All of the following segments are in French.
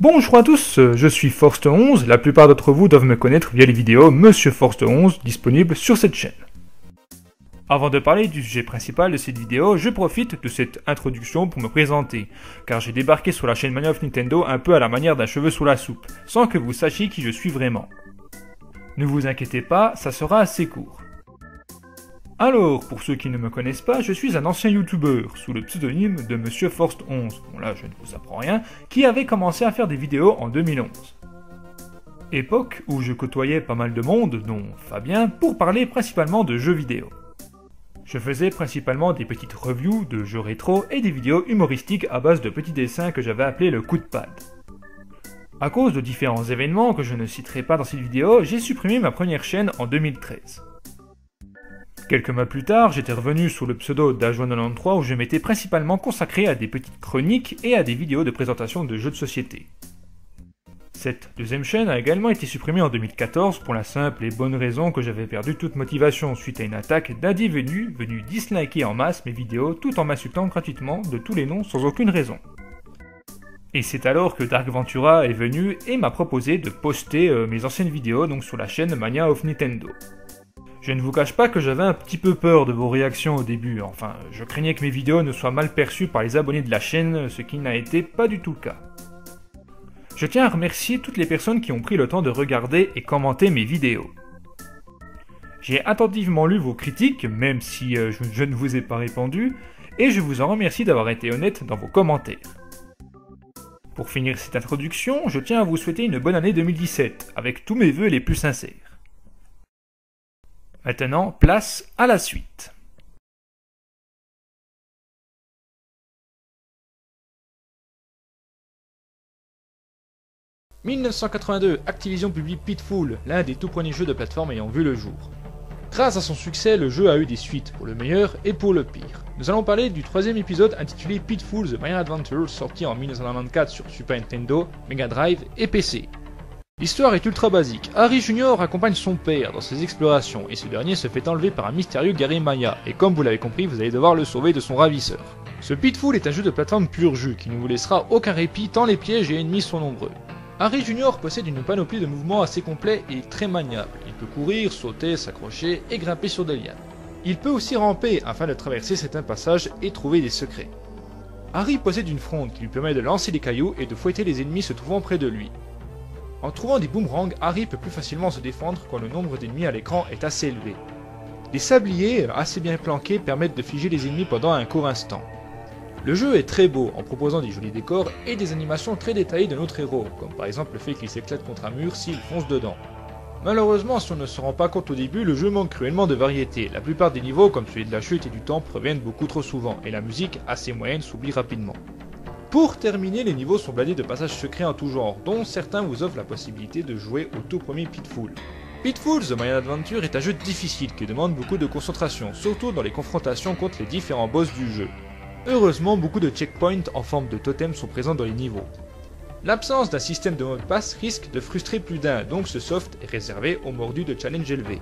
Bonjour à tous, je suis Forst11, la plupart d'entre vous doivent me connaître via les vidéos Monsieur Forst11 disponibles sur cette chaîne. Avant de parler du sujet principal de cette vidéo, je profite de cette introduction pour me présenter, car j'ai débarqué sur la chaîne Mania of Nintendo un peu à la manière d'un cheveu sous la soupe, sans que vous sachiez qui je suis vraiment. Ne vous inquiétez pas, ça sera assez court. Alors, pour ceux qui ne me connaissent pas, je suis un ancien youtubeur, sous le pseudonyme de Monsieur Forst11, bon là je ne vous apprends rien, qui avait commencé à faire des vidéos en 2011. Époque où je côtoyais pas mal de monde, dont Fabien, pour parler principalement de jeux vidéo. Je faisais principalement des petites reviews de jeux rétro et des vidéos humoristiques à base de petits dessins que j'avais appelés le coup de pad. À cause de différents événements que je ne citerai pas dans cette vidéo, j'ai supprimé ma première chaîne en 2013. Quelques mois plus tard, j'étais revenu sous le pseudo d'Ajoin93 où je m'étais principalement consacré à des petites chroniques et à des vidéos de présentation de jeux de société. Cette deuxième chaîne a également été supprimée en 2014 pour la simple et bonne raison que j'avais perdu toute motivation suite à une attaque d'individus venus disliker en masse mes vidéos tout en m'insultant gratuitement de tous les noms sans aucune raison. Et c'est alors que Dark Ventura est venu et m'a proposé de poster euh, mes anciennes vidéos donc sur la chaîne Mania of Nintendo. Je ne vous cache pas que j'avais un petit peu peur de vos réactions au début, enfin, je craignais que mes vidéos ne soient mal perçues par les abonnés de la chaîne, ce qui n'a été pas du tout le cas. Je tiens à remercier toutes les personnes qui ont pris le temps de regarder et commenter mes vidéos. J'ai attentivement lu vos critiques, même si euh, je, ne vous ai pas répondu, et je vous en remercie d'avoir été honnête dans vos commentaires. Pour finir cette introduction, je tiens à vous souhaiter une bonne année 2017, avec tous mes vœux les plus sincères. Maintenant, place à la suite. « 1982, Activision publie Pitfall, l'un des tout premiers jeux de plateforme ayant vu le jour. Grâce à son succès, le jeu a eu des suites, pour le meilleur et pour le pire. Nous allons parler du troisième épisode intitulé Pitfall The Mayan Adventure, sorti en 1994 sur Super Nintendo, Mega Drive et PC. L'histoire est ultra basique. Harry Jr. accompagne son père dans ses explorations et ce dernier se fait enlever par un mystérieux Gary Maya et comme vous l'avez compris, vous allez devoir le sauver de son ravisseur. Ce Pitfall est un jeu de plateforme pur jus qui ne vous laissera aucun répit tant les pièges et ennemis sont nombreux. Harry Jr. possède une panoplie de mouvements assez complets et très maniable. Il peut courir, sauter, s'accrocher et grimper sur des lianes. Il peut aussi ramper afin de traverser certains passages et trouver des secrets. Harry possède une fronde qui lui permet de lancer des cailloux et de fouetter les ennemis se trouvant près de lui. En trouvant des boomerangs, Harry peut plus facilement se défendre quand le nombre d'ennemis à l'écran est assez élevé. Les sabliers, assez bien planqués, permettent de figer les ennemis pendant un court instant. Le jeu est très beau en proposant des jolis décors et des animations très détaillées de notre héros, comme par exemple le fait qu'il s'éclate contre un mur s'il fonce dedans. Malheureusement, si on ne se rend pas compte au début, le jeu manque cruellement de variété. La plupart des niveaux, comme celui de la chute et du temple, reviennent beaucoup trop souvent, et la musique, assez moyenne, s'oublie rapidement. Pour terminer, les niveaux sont blindés de passages secrets en tout genre, dont certains vous offrent la possibilité de jouer au tout premier Pitfall. Pitfall The Mayan Adventure est un jeu difficile qui demande beaucoup de concentration, surtout dans les confrontations contre les différents boss du jeu. Heureusement, beaucoup de checkpoints en forme de totems sont présents dans les niveaux. L'absence d'un système de mode passe risque de frustrer plus d'un, donc ce soft est réservé aux mordus de challenge élevé.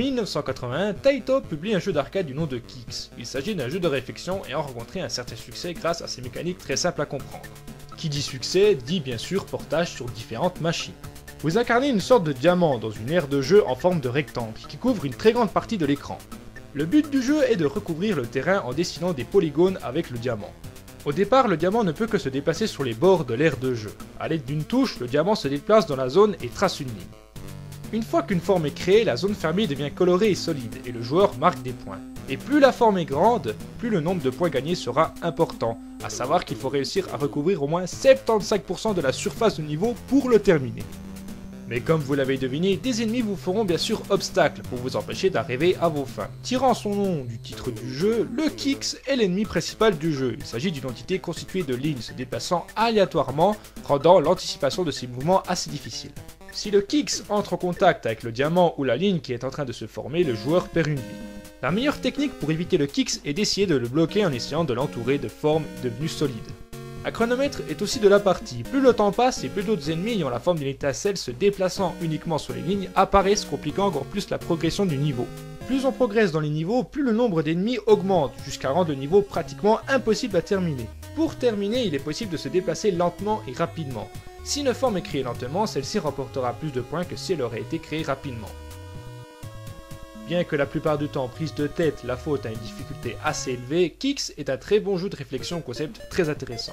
1981, Taito publie un jeu d'arcade du nom de Kix. Il s'agit d'un jeu de réflexion ayant rencontré un certain succès grâce à ses mécaniques très simples à comprendre. Qui dit succès dit bien sûr portage sur différentes machines. Vous incarnez une sorte de diamant dans une aire de jeu en forme de rectangle qui couvre une très grande partie de l'écran. Le but du jeu est de recouvrir le terrain en dessinant des polygones avec le diamant. Au départ, le diamant ne peut que se déplacer sur les bords de l'aire de jeu. A l'aide d'une touche, le diamant se déplace dans la zone et trace une ligne. Une fois qu'une forme est créée, la zone fermée devient colorée et solide, et le joueur marque des points. Et plus la forme est grande, plus le nombre de points gagnés sera important, à savoir qu'il faut réussir à recouvrir au moins 75% de la surface du niveau pour le terminer. Mais comme vous l'avez deviné, des ennemis vous feront bien sûr obstacle pour vous empêcher d'arriver à vos fins. Tirant son nom du titre du jeu, le Kix est l'ennemi principal du jeu. Il s'agit d'une entité constituée de lignes se déplaçant aléatoirement, rendant l'anticipation de ses mouvements assez difficile. Si le Kix entre en contact avec le diamant ou la ligne qui est en train de se former, le joueur perd une vie. La meilleure technique pour éviter le Kix est d'essayer de le bloquer en essayant de l'entourer de formes devenues solides. Un chronomètre est aussi de la partie. Plus le temps passe et plus d'autres ennemis ayant la forme d'une étincelle se déplaçant uniquement sur les lignes apparaissent, compliquant encore plus la progression du niveau. Plus on progresse dans les niveaux, plus le nombre d'ennemis augmente, jusqu'à rendre le niveau pratiquement impossible à terminer. Pour terminer, il est possible de se déplacer lentement et rapidement. Si une forme est créée lentement, celle-ci remportera plus de points que si elle aurait été créée rapidement. Bien que la plupart du temps prise de tête la faute à une difficulté assez élevée, Kix est un très bon jeu de réflexion concept très intéressant.